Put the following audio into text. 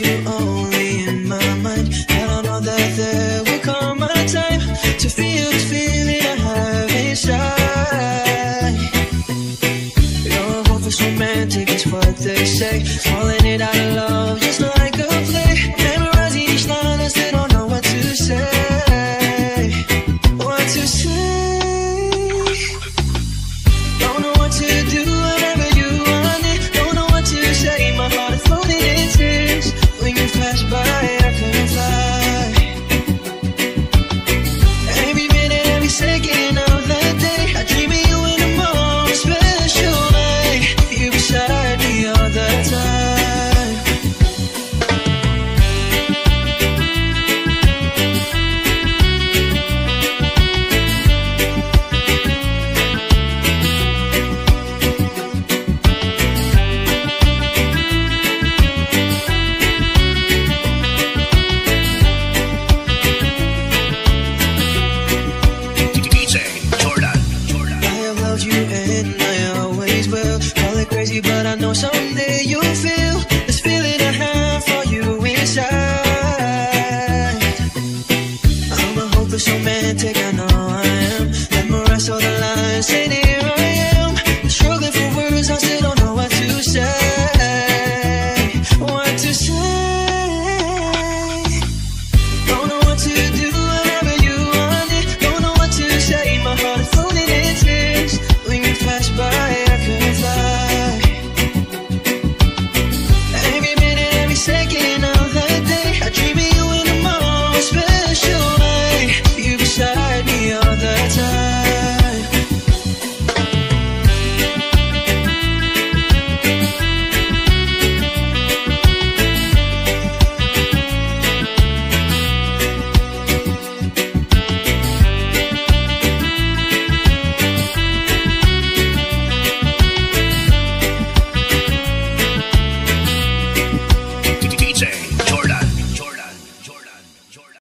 with only in my mind. I don't know that there will come a time to feel the feeling I have inside. Is romantic, it's what they say. Falling it out of love, just like a play. do you feel?